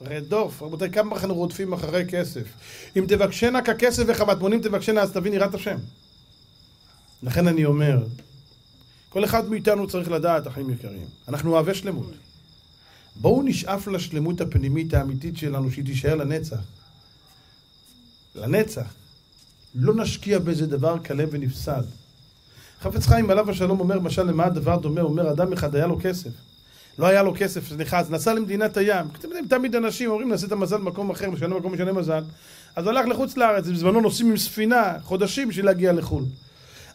רדוף. רבותיי, כמה אנחנו רודפים אחרי כסף? אם תבקשנה ככסף וכמטמונים תבקשנה, אז תבין יראת השם. לכן אני אומר, כל אחד מאיתנו צריך לדעת, אחים יקרים, אנחנו אוהבי שלמות. בואו נשאף לשלמות הפנימית האמיתית שלנו, שהיא תישאר לנצח. לנצח. לא נשקיע באיזה דבר קלה ונפסד. חפץ חיים עליו השלום אומר, משל למה הדבר דומה? הוא אומר, אדם אחד היה לו כסף. לא היה לו כסף, סליחה, אז נסע למדינת הים. אתם יודעים, תמיד אנשים אומרים, נעשה את המזל במקום אחר, משנה מקום משנה מזל. אז הלך לחוץ לארץ, בזמנו נוסעים עם ספינה, חודשים בשביל להגיע לחו"ל.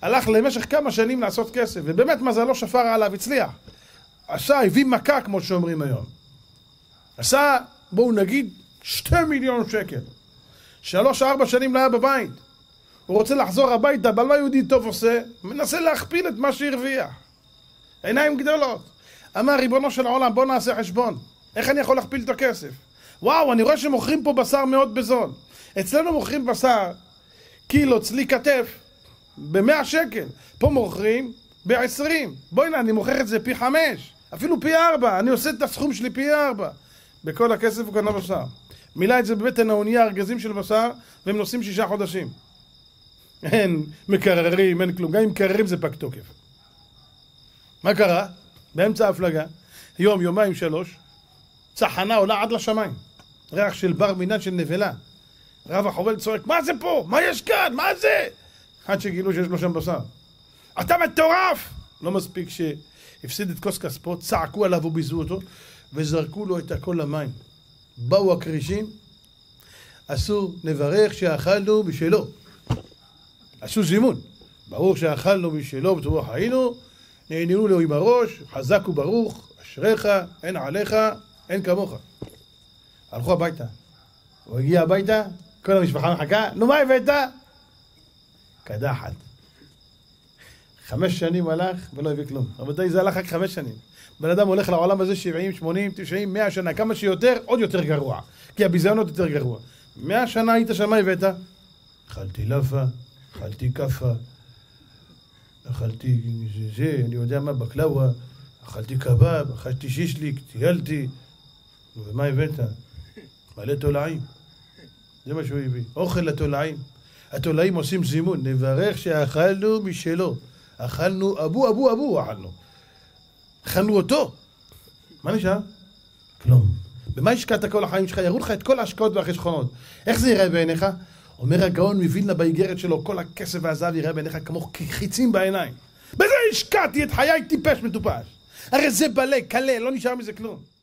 הלך למשך כמה שנים לעשות כסף, ובאמת מזלו שפר עליו, הצליח. עשה, הביא מכה, כמו שאומרים היום. עשה, בואו נגיד, שתי מיליון שקל. שלוש, ארבע שנים לא היה בבית. הוא רוצה לחזור הביתה, אבל מה יהודי טוב עושה? מנסה להכפיל את מה שהרוויח. עיניים גדולות. אמר, ריבונו של העולם, בוא נעשה חשבון. איך אני יכול להכפיל את הכסף? וואו, אני רואה שמוכרים פה בשר מאוד בזול. אצלנו מוכרים בשר, קילו צלי כתף, במאה שקל. פה מוכרים בעשרים. בואי הנה, אני מוכר את זה פי חמש, אפילו פי ארבע. אני עושה את הסכום שלי פי ארבע. בכל הכסף הוא קנה בשר. מילא את זה בבטן האונייה, ארגזים של בשר, והם נוסעים שישה חודשים. אין מקררים, אין כלום. גם אם מקררים זה פג תוקף. מה קרה? באמצע ההפלגה, יום, יומיים, שלוש, צחנה עולה עד לשמיים. ריח של בר מינן של נבלה. רב החובל צועק, מה זה פה? מה יש כאן? מה זה? עד שגילו שיש לו שם בשר. אתה מטורף! לא מספיק שהפסיד את כוס כספו, צעקו עליו וביזו אותו, וזרקו לו את הכל למים. באו הכרישים, עשו נברך שאכלנו בשלו. עשו זימון. ברוך שאכלנו בשלו ובטוח היינו, נהנינו לו עם הראש, חזק וברוך, אשריך, אין עליך, אין כמוך. הלכו הביתה. הוא הגיע הביתה, כל המשפחה מחכה, נו מה הבאת? קדחת. חמש שנים הלך ולא הביא כלום. רבותיי, זה הלך רק חמש שנים. בן אדם הולך לעולם הזה 70, 80, 90, 100 שנה, כמה שיותר, עוד יותר גרוע. כי הביזיון עוד יותר גרוע. 100 שנה היית שם, הבאת? אכלתי לאפה, אכלתי כאפה, אכלתי זה, זה, אני יודע מה, בקלאווה, אכלתי קבב, אכלתי שישליק, טיילתי. ומה הבאת? מלא תולעים. זה מה שהוא הביא. אוכל לתולעים. התולעים עושים זימון, נברך שאכלנו משלו. אכלנו אבו אבו אבו אכלנו. אכלנו אותו. מה נשאר? כלום. במה השקעת כל החיים שלך? יראו לך את כל ההשקעות והחשכונות. איך זה יראה בעיניך? אומר הגאון מווילנה באיגרת שלו, כל הכסף והזהב יראה בעיניך כמו חיצים בעיניים. בזה השקעתי את חיי טיפש מטופש. הרי זה בלה, קלה, לא נשאר מזה כלום.